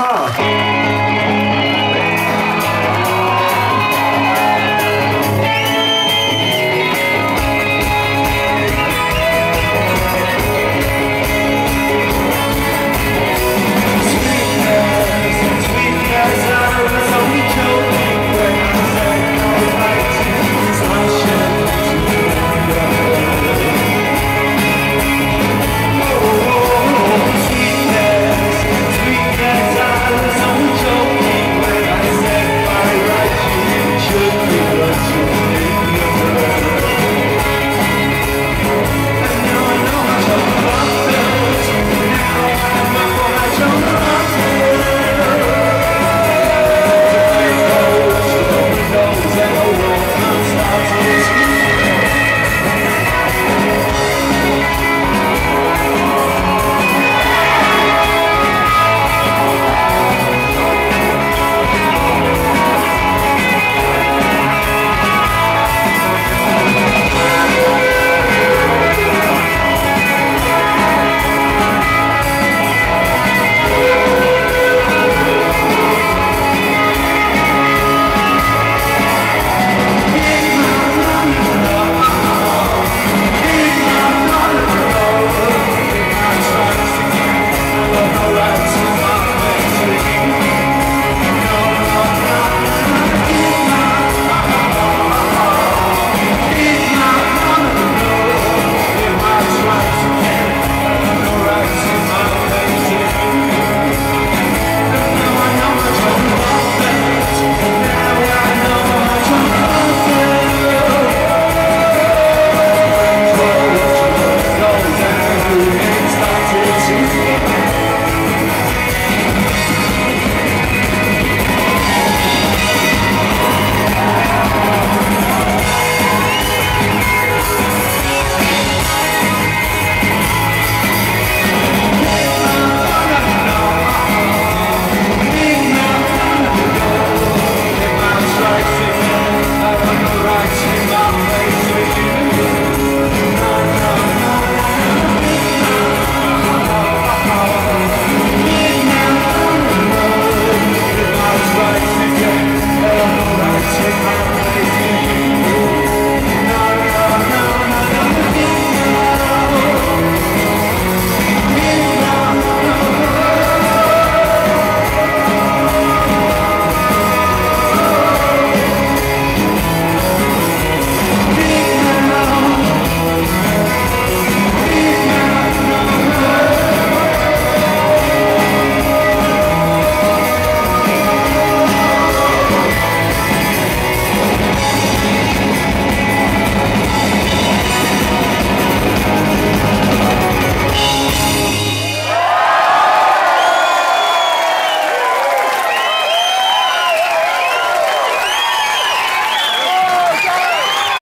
Grandma!